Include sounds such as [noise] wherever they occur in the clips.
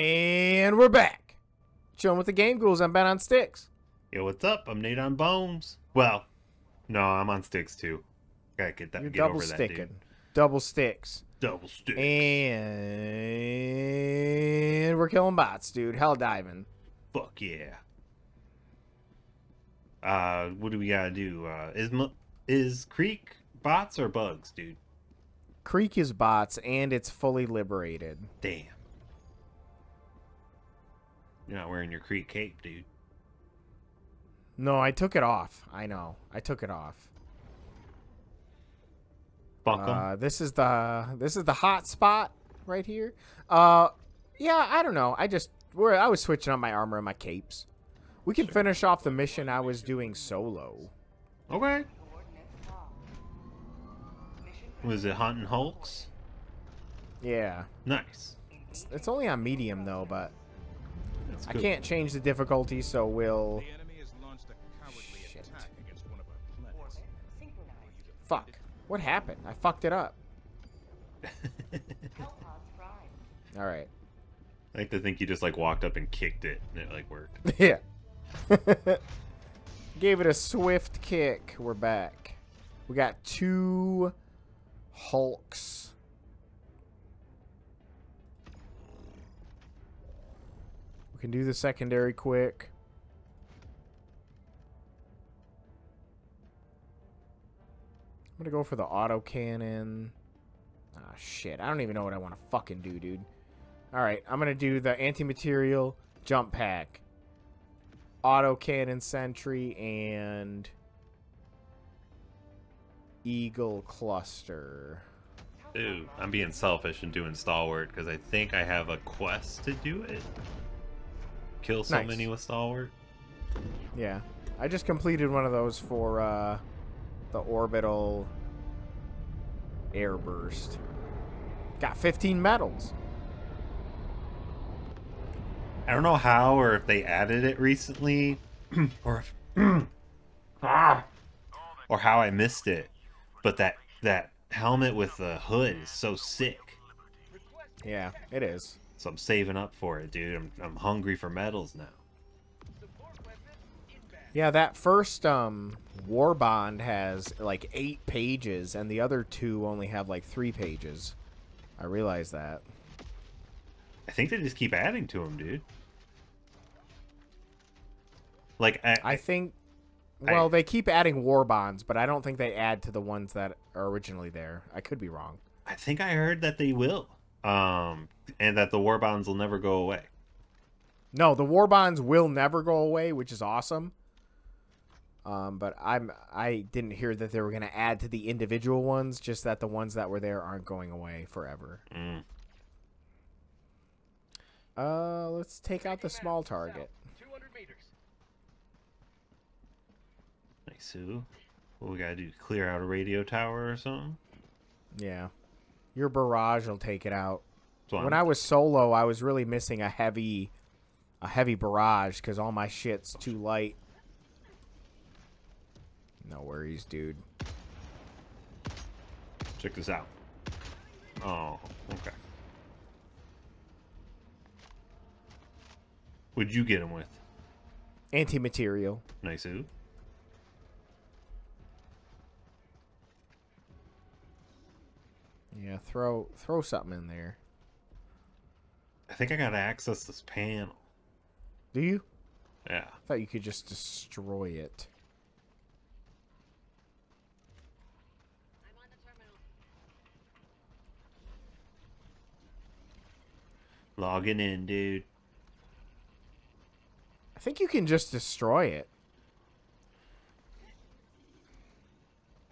And we're back. Chilling with the Game Ghouls. I'm Ben on Sticks. Yo, what's up? I'm Nate on Bones. Well, no, I'm on Sticks too. Gotta get that. You're get double over that, sticking. dude. Double sticks. Double Sticks. And we're killing bots, dude. Hell diving. Fuck yeah. Uh, what do we gotta do? Uh, is is Creek bots or bugs, dude? Creek is bots and it's fully liberated. Damn. You're not wearing your Creek cape, dude. No, I took it off. I know. I took it off. Uh, this is the this is the hot spot right here. Uh, yeah, I don't know. I just where I was switching on my armor and my capes. We can Sure. finish off the mission I was doing solo. okay. Was it hunting Hulks? Yeah, Nice. it's, it's only on medium though, but I good. can't change the difficulty, so we'll. The enemy has launched a cowardly Shit. attack against one of our planets. Fuck. What happened? I fucked it up. [laughs] All right. I like to think you just like walked up and kicked it and it like worked. [laughs] Yeah. [laughs] Gave it a swift kick. We're back. We got two Hulks. Can do the secondary quick. I'm gonna go for the auto cannon. Ah, shit. I don't even know what I want to fucking do, dude. Alright, I'm gonna do the anti-materiel jump pack auto cannon sentry and eagle cluster Dude, I'm being selfish and doing stalwart because I think I have a quest to do it. Kill so Nice. many with stalwart. yeah i just completed one of those for uh the orbital air burst got 15 medals I don't know how or if they added it recently, [clears throat] or if ah, [clears throat] or how I missed it. But that that helmet with the hood is so sick. yeah it is So I'm saving up for it, dude. I'm I'm hungry for medals now. yeah that first um war bond has like eight pages and the other two only have like three pages i realize that I think they just keep adding to them, dude. Like I, I think. I- Well, they keep adding war bonds, but I don't think they add to the ones that are originally there. I could be wrong. I think I heard that they will. Um, and that the war bonds will never go away. No, the war bonds will never go away, which is awesome. Um, but I'm I didn't hear that they were going to add to the individual ones, just that the ones that were there aren't going away forever. Mm. Uh, let's take out the small target. 200 meters. Nice, Sue. What we gotta do? Clear out a radio tower or something? Yeah, your barrage will take it out. When I was solo, I was really missing a heavy, a heavy barrage because all my shit's too light. No worries, dude. Check this out. Oh, okay. What'd you get him with? Anti-materiel. Nice, Sue. Yeah, throw throw something in there. I think I gotta access this panel. Do you? Yeah. I thought you could just destroy it. Logging in, dude. I think you can just destroy it.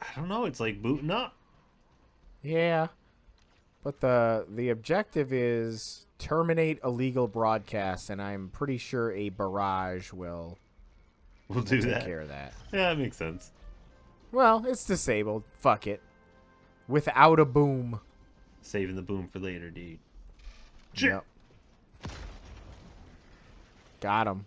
I don't know. It's like booting up. Yeah. But the the objective is terminate illegal broadcasts, and I'm pretty sure a barrage will, will do take that. care of that. Yeah, that makes sense. Well, it's disabled. Fuck it. Without a boom. Saving the boom for later, dude. Yep. Got him.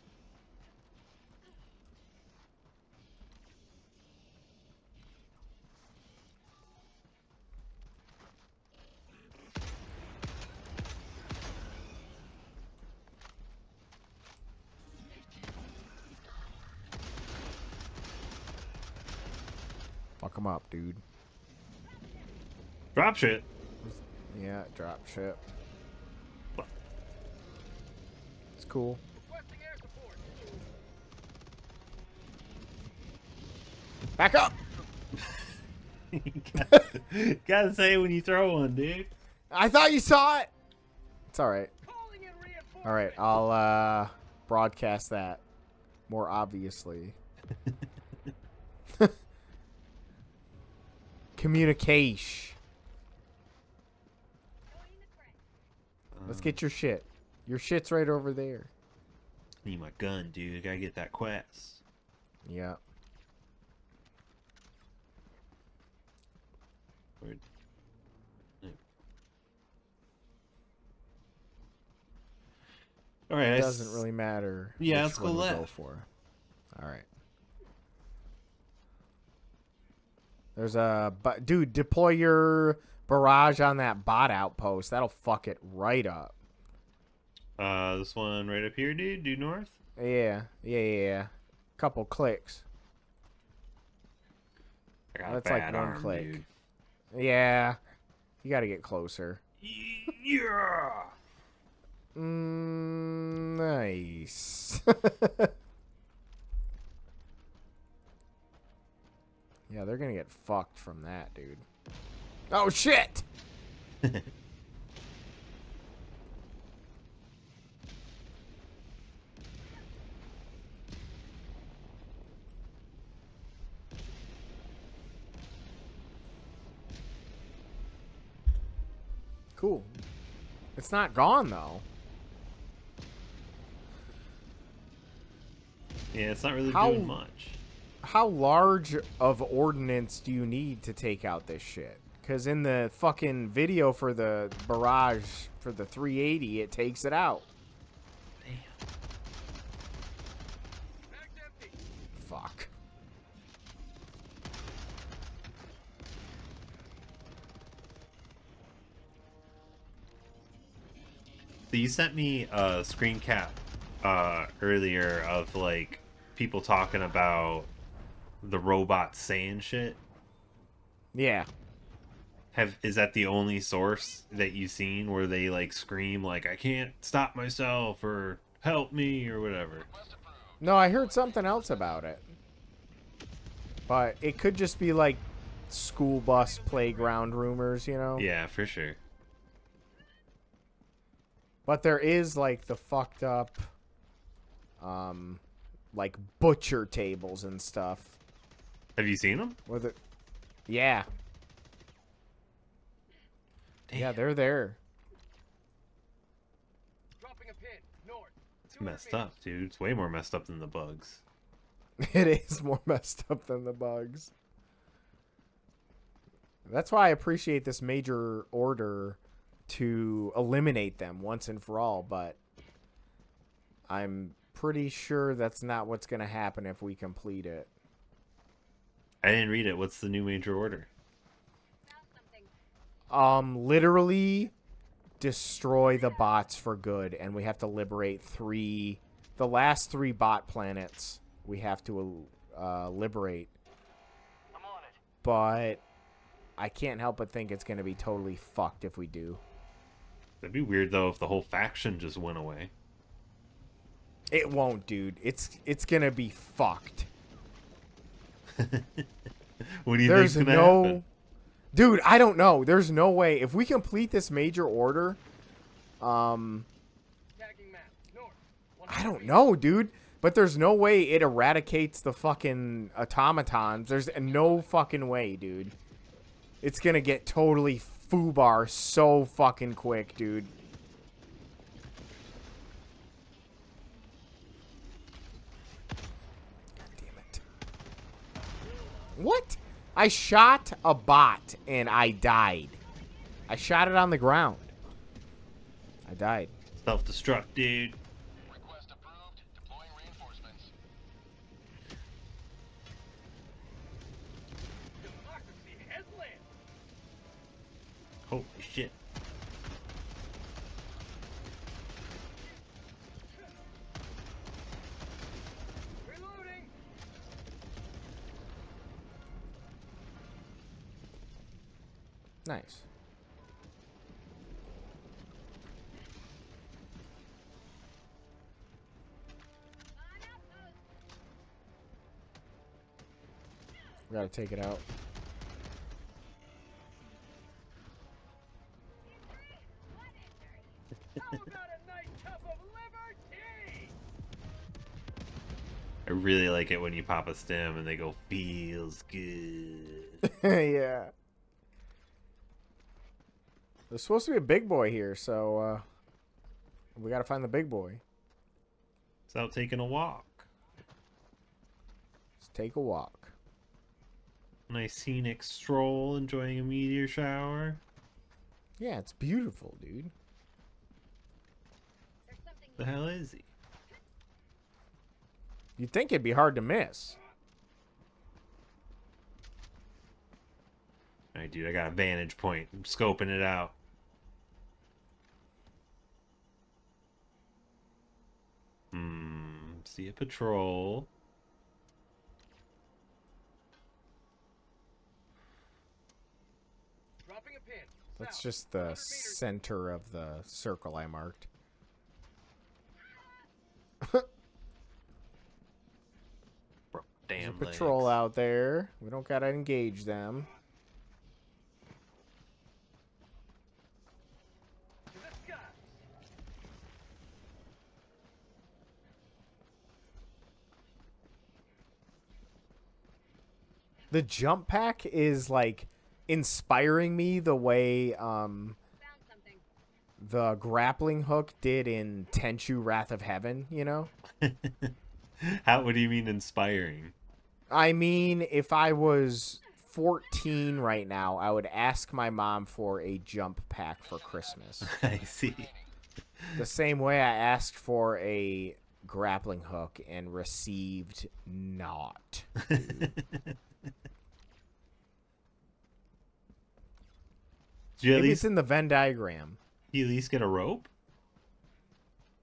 Fuck him up, dude. Drop shit. Yeah, drop ship. What? It's cool. Back up! gotta, [laughs] gotta say when you throw one, dude. I thought you saw it! It's alright. Alright, I'll uh broadcast that more obviously. [laughs] Communication. Let's get your shit. Your shit's right over there. Need my gun, dude. Gotta get that quest. Yeah. Word. Yeah. All right. It doesn't really matter. Yeah, let's go we go left. for. All right. There's a but dude, deploy your barrage on that bot outpost. That'll fuck it right up. Uh, this one right up here, dude. Due north. Yeah, yeah, yeah. yeah. Couple clicks. I got a That's like one arm, click. dude. Yeah. You got to get closer. Yeah. Mm, nice. [laughs] yeah, they're gonna get fucked from that, dude. Oh shit! [laughs] Cool. It's not gone though. Yeah, it's not really How- doing much. How large of ordnance do you need to take out this shit? Because in the fucking video for the barrage for the 380, it takes it out. Damn. Fuck. So you sent me a screen cap uh, earlier of like people talking about the robot saying shit. Yeah. Have is that the only source that you've seen where they like scream like I can't stop myself or help me or whatever? No, I heard something else about it. But it could just be like school bus playground rumors, you know? Yeah, for sure. But there is like the fucked up um like butcher tables and stuff. Have you seen them? With it Yeah. Yeah, they're there. It's messed up, dude. It's way more messed up than the bugs. [laughs] It is more messed up than the bugs. That's why I appreciate this major order to eliminate them once and for all, but I'm pretty sure that's not what's going to happen if we complete it. I didn't read it. What's the new major order? Um literally destroy the bots for good and we have to liberate 3 the last 3 bot planets we have to uh, liberate. But I can't help but think it's going to be totally fucked if we do. That'd be weird though if the whole faction just went away. It won't, dude. It's it's going to be fucked. [laughs] What do you There's think's gonna no happen? Dude, I don't know. There's no way if we complete this major order um I don't know, dude. But there's no way it eradicates the fucking automatons. There's no fucking way, dude. It's gonna get totally foobar so fucking quick, dude. God damn it. What? I shot a bot and I died. I shot it on the ground. I died. Self-destruct, dude. Take it out. [laughs] I really like it when you pop a stim and they go feels good. [laughs] yeah. There's supposed to be a big boy here, so uh, we gotta find the big boy. It's out taking a walk. Let's take a walk. Nice scenic stroll, enjoying a meteor shower. Yeah, it's beautiful, dude. The hell is he? You'd think it'd be hard to miss. Alright, dude, I got a vantage point. I'm scoping it out. Hmm, see a patrol. Dropping a pin. That's just uh, the center of the circle I marked. [laughs] Bro, There's a damn patrol legs. out there. We don't gotta engage them. To the sky. The jump pack is like inspiring me the way um the grappling hook did in Tenchu Wrath of Heaven, you know? [laughs] How? What do you mean inspiring? I mean, if I was 14 right now, I would ask my mom for a jump pack for Christmas. [laughs] I see. the same way I asked for a grappling hook and received not. [laughs] Did Maybe least it's in the Venn diagram. you at least get a rope?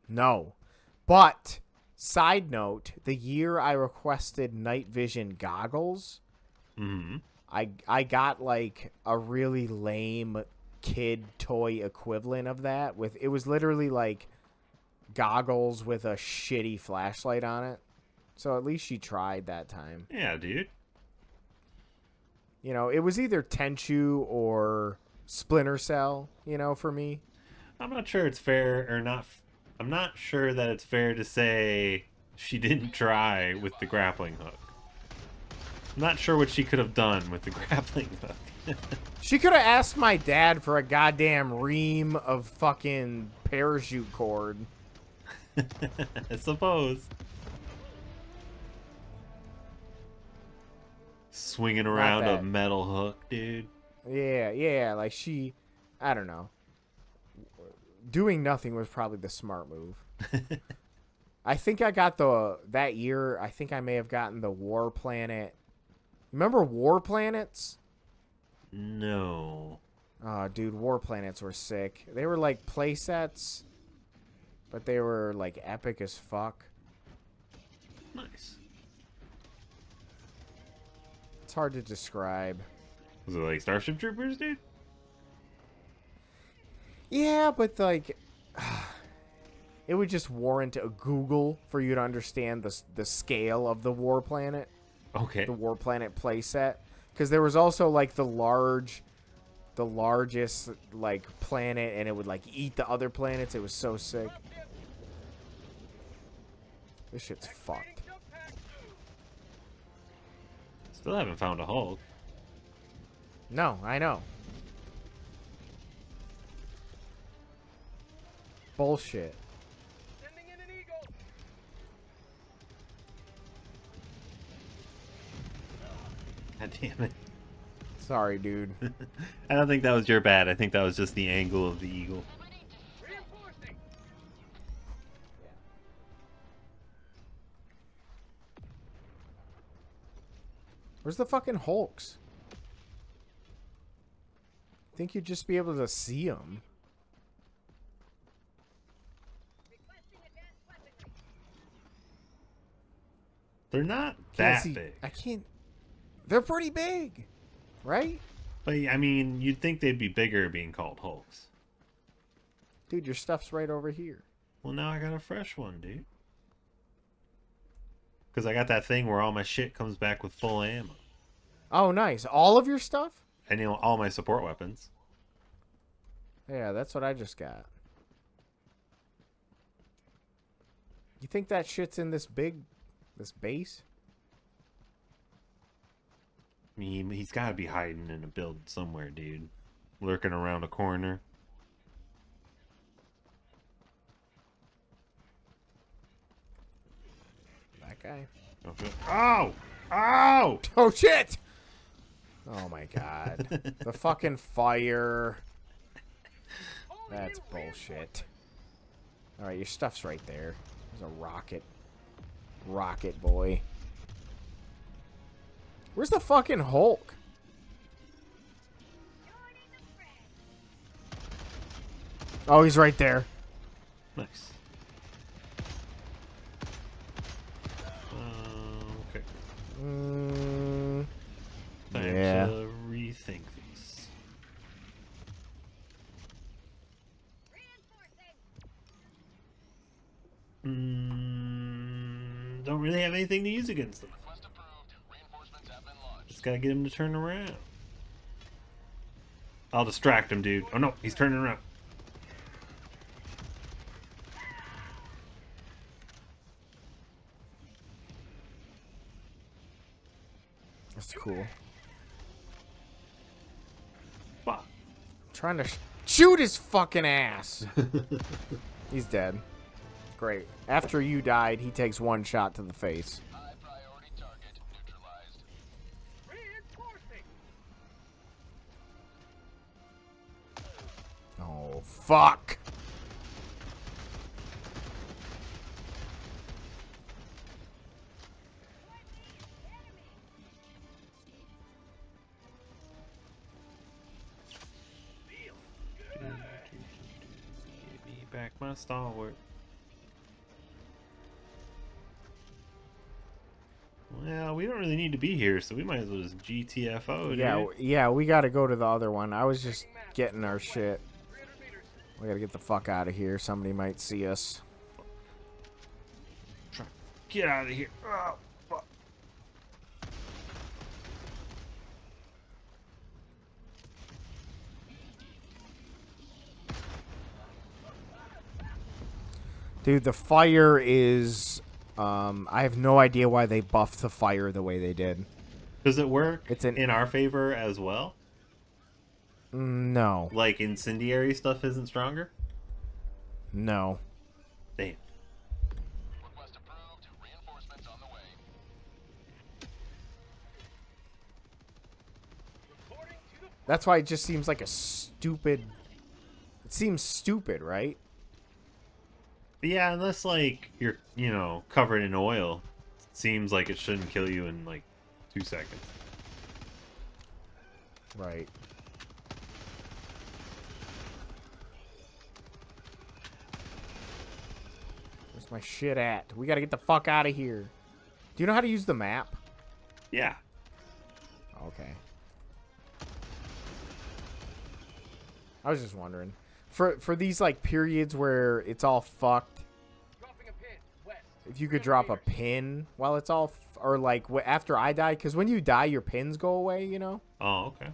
No. But, side note, the year I requested night vision goggles, Mm-hmm. I I got like a really lame kid toy equivalent of that with it was literally like goggles with a shitty flashlight on it. So at least she tried that time. Yeah, dude. You know, it was either Tenchu or Splinter Cell, you know, for me. I'm not sure it's fair or not. f- I'm not sure that it's fair to say she didn't try with the grappling hook. I'm not sure what she could have done with the [laughs] grappling hook. She could have asked my dad for a goddamn ream of fucking parachute cord. [laughs] I suppose. Swinging around a metal hook, dude. Yeah, yeah, like she, I don't know. Doing nothing was probably the smart move. [laughs] I think I got the that year. I think I may have gotten the War Planet. Remember War Planets? No. Oh, dude, War Planets were sick. They were like play sets, but they were like epic as fuck. Nice. It's hard to describe. Was it like Starship Troopers, dude? Yeah, but like, [sighs] it would just warrant a Google for you to understand the the scale of the War Planet, Okay. the War Planet playset. Because there was also like the large, the largest like planet, and it would like eat the other planets. It was so sick. This shit's fucked. Still haven't found a Hulk. No, I know. Bullshit. Sending in an eagle. [laughs] God damn it. Sorry, dude. [laughs] I don't think that was your bad. I think that was just the angle of the eagle. Where's the fucking Hulks? I think you'd just be able to see them. Requesting advanced weaponry. They're not that see- big. I can't. They're pretty big, right? But I mean, you'd think they'd be bigger being called Hulks. Dude, your stuff's right over here. Well, now I got a fresh one, dude. Because I got that thing where all my shit comes back with full ammo. Oh, nice. All of your stuff? And you know, all my support weapons. Yeah, that's what I just got. You think that shit's in this big, this base? I mean, he's got to be hiding in a build somewhere, dude. Lurking around a corner. That guy. Oh! Oh! [laughs] Oh shit! Oh my god. the fucking fire. That's bullshit. Alright, your stuff's right there. There's a rocket. Rocket boy. Where's the fucking Hulk? Oh, he's right there. Nice. Uh, okay. Mm, Time Yeah. to rethink this. Mm, don't really have anything to use against them. Request approved. Reinforcements have been launched. Just gotta get him to turn around. I'll distract him, dude. Oh no, he's turning around. that's cool. Trying to sh- shoot his fucking ass. [laughs] He's dead. Great. After you died, he takes one shot to the face. High priority target neutralized. Reinforcing. Oh, fuck. Stalwart. Well, we don't really need to be here, so we might as well just GTFO. Yeah, yeah, we gotta go to the other one. I was just getting our shit. We gotta get the fuck out of here. Somebody might see us. Get out of here. Oh, Dude, the fire is. Um, I have no idea why they buffed the fire the way they did. Does it work It's an- in our favor as well? No, Like incendiary stuff isn't stronger? no. Damn. Request approved. Reinforcements on the way. Reporting to the That's why it just seems like a stupid. It seems stupid, right? Yeah, unless like you're, you know, covered in oil, it seems like it shouldn't kill you in like two seconds. Right. Where's my shit at? We gotta get the fuck out of here. Do you know how to use the map? Yeah. Okay. I was just wondering. For for these like periods where it's all fucked, dropping a pin. West. if you could 300 drop a pin while it's all f- or like after I die cuz when you die your pins go away, you know? Oh, okay.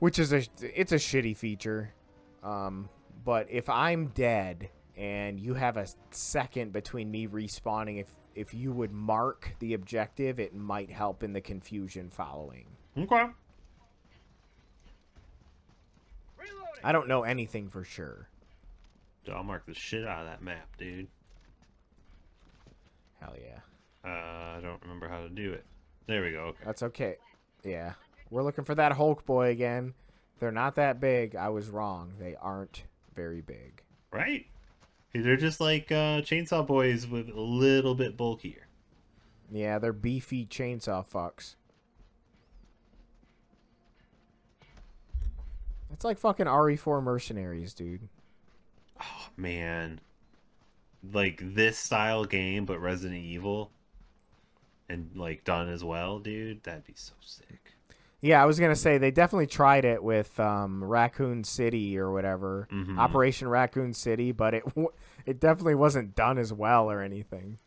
which is a it's a shitty feature um but if i'm dead and you have a second between me respawning if if you would mark the objective it might help in the confusion following Okay. I don't know anything for sure Dude, I'll mark the shit out of that map, dude. hell yeah Uh, I don't remember how to do it. There we go. Okay. that's okay yeah we're looking for that hulk boy again they're not that big i was wrong they aren't very big Right? They're just like uh, Chainsaw Boys with a little bit bulkier. yeah they're beefy chainsaw fucks it's like fucking re4 mercenaries dude Oh, man. Like this style game, but Resident Evil. And like done as well, dude. That'd be so sick. Yeah, I was gonna say they definitely tried it with um, Raccoon City or whatever, Mhm. Operation Raccoon City, but it [laughs] it definitely wasn't done as well or anything.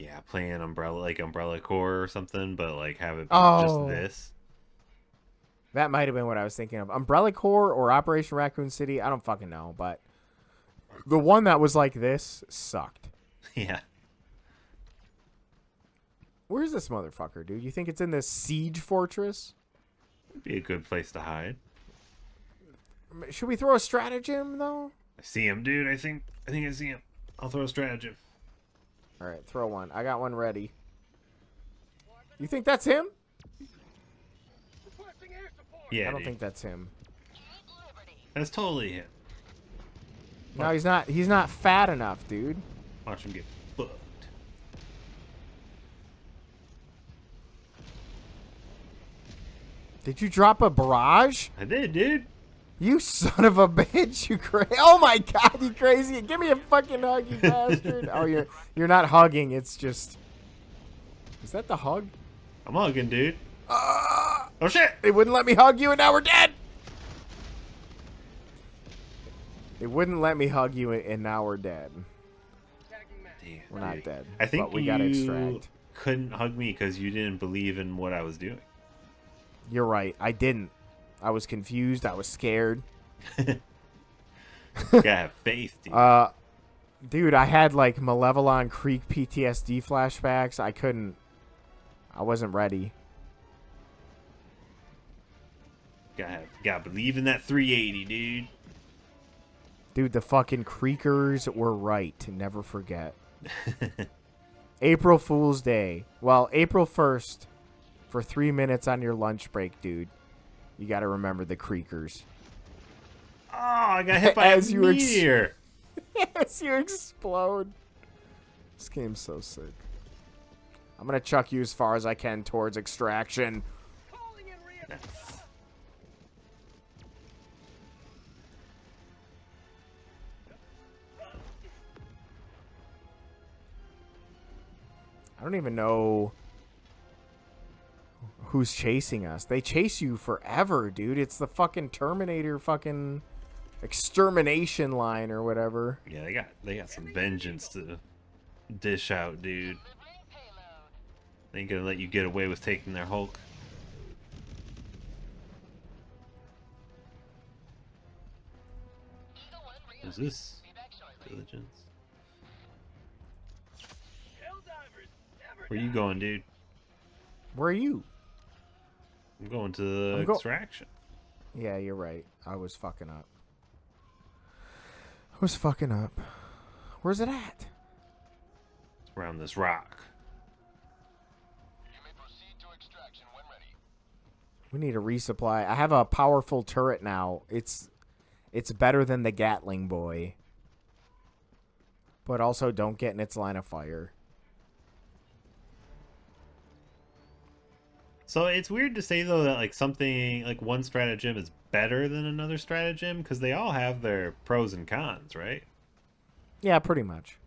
Yeah, playing Umbrella like Umbrella Corps or something, but like have it be Oh. just this. That might have been what I was thinking of. Umbrella Corps or Operation Raccoon City, I don't fucking know, but the one that was like this sucked. [laughs] yeah. Where's this motherfucker, dude? You think it's in this siege fortress? It'd be a good place to hide. Should we throw a stratagem though? I see him, dude. I think I think I see him. I'll throw a stratagem. All right, throw one. I got one ready. You think that's him? Requesting air support. Yeah, I don't dude. think that's him. that's totally him. No, he's not. He's not fat enough, dude. Watch him get fucked. Did you drop a barrage? I did, dude. You son of a bitch! You crazy! Oh my god! You crazy! Give me a fucking hug, you bastard! Oh, you're you're not hugging. It's just. Is that the hug? I'm hugging, dude. Ah! Oh shit! They wouldn't let me hug you, and now we're dead. They wouldn't let me hug you, and now we're dead. Damn, We're not dude. dead. I think we gotta extract. couldn't hug me because you didn't believe in what I was doing. You're right. I didn't. I was confused. I was scared. [laughs] You gotta have faith, dude. Uh, dude, I had like Malevelon Creek PTSD flashbacks. I couldn't. I wasn't ready. gotta have, gotta believe in that 380, dude. Dude, the fucking Creekers were right. To never forget. [laughs] April Fool's Day. Well, April 1st, for three minutes on your lunch break, dude. You gotta remember the creekers. Oh, I got hit by [laughs] As a you meteor. [laughs] Yes, you explode. This game's so sick. I'm gonna chuck you as far as I can towards extraction. Calling in reinforcements. Nice. I don't even know who's chasing us. They chase you forever, dude. It's the fucking Terminator fucking extermination line or whatever. Yeah, they got they got some vengeance to dish out, dude. They ain't gonna let you get away with taking their Hulk. Who's this? Diligence. Where you going, dude? Where are you? I'm going to the I'm go- extraction. Yeah, you're right. I was fucking up. I was fucking up. Where's it at? Around this rock. You may proceed to extraction when ready. We need a resupply. I have a powerful turret now. It's it's better than the Gatling boy. But also don't get in its line of fire. So it's weird to say though that like something like one stratagem is better than another stratagem because they all have their pros and cons, right? Yeah, pretty much.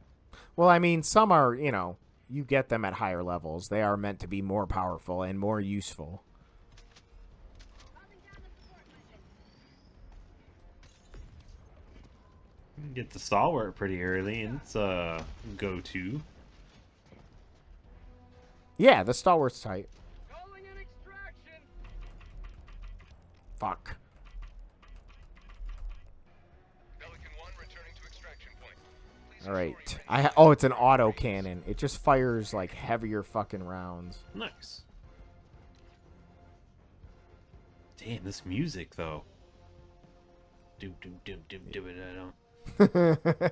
Well, I mean, some are, you know, you get them at higher levels. They are meant to be more powerful and more useful. Calling down the support weapon. You can get the stalwart pretty early, and it's a go-to. Yeah, the stalwart's tight. Calling in extraction. Fuck. Pelican 1 returning to extraction point. Please All right. I ha- oh, it's an auto cannon. It just fires like heavier fucking rounds. Nice. Damn, this music though. Doom doom doom doom doom it. I don't. [laughs]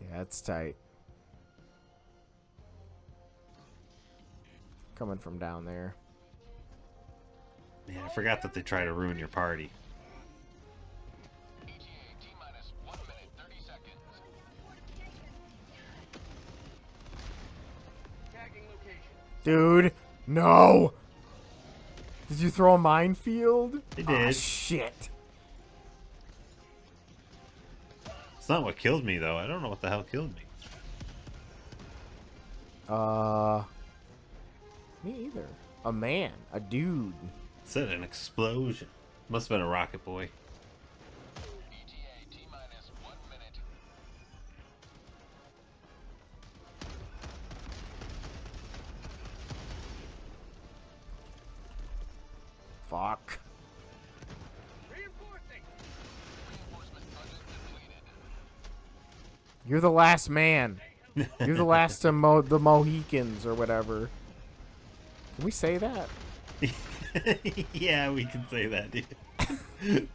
yeah, it's tight. Coming from down there. Man, I forgot that they try to ruin your party. ETA T minus 1 minute 30 seconds. Tagging location. Dude, no. Did you throw a minefield? They Ah, did. shit. It's not what killed me though. I don't know what the hell killed me. Uh, Me either. A man, a dude. Said an explosion. Must have been a rocket boy. ETA T minus one minute. Fuck. Reinforcing. Reinforcement budget depleted. You're the last man. You're the last of [laughs] Mo- the Mohicans or whatever. Can we say that? [laughs] [laughs] yeah, we can say that, dude. ETA T minus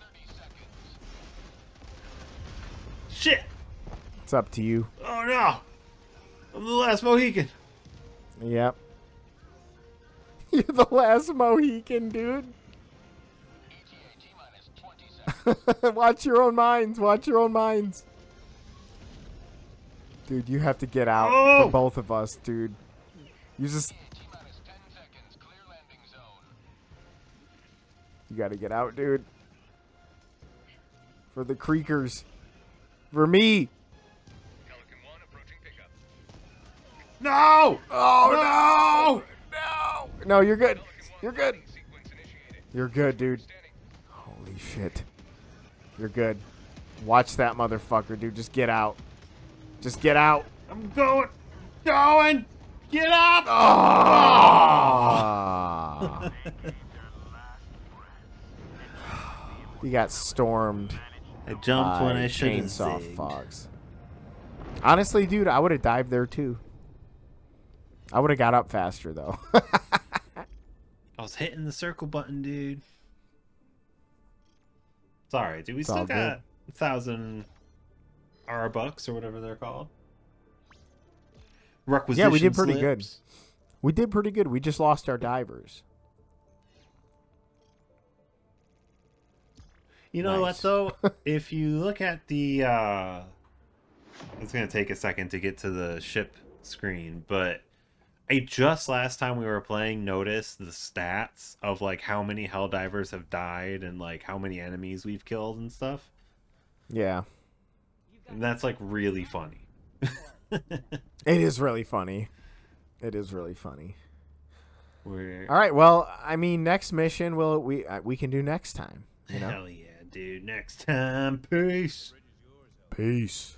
thirty seconds. Shit! It's up to you. Oh no! I'm the last Mohican. Yep. [laughs] You're the last Mohican, dude. ETA T minus [laughs] twenty seconds. Watch your own minds. Watch your own minds. Dude, you have to get out Oh! for both of us, dude. You just you got to get out, dude. For the creekers. For me. Pelican 1 approaching pickup. No! Oh no! No. No, you're good. You're good. You're good, dude. Holy shit. You're good. Watch that motherfucker, dude. Just get out. Just get out. I'm going! Going! Get up! Ah. [laughs] [laughs] you got stormed I jumped by when I should have zigged. fox. Honestly, dude, I would have dived there too. I would have got up faster though. [laughs] I was hitting the circle button, dude. Sorry, dude. We all still got a thousand R bucks or whatever they're called. Requisition yeah, we did pretty good. We did pretty good. We just lost our divers. You know Nice. what though? [laughs] if you look at the uh it's gonna take a second to get to the ship screen, but I just last time we were playing noticed the stats of like how many hell divers have died and like how many enemies we've killed and stuff. Yeah. And that's like really funny. [laughs] It is really funny. It is really funny. We're All right. Well, I mean, next mission will we uh, we can do next time. You know. hell yeah, dude. Next time, peace. Peace.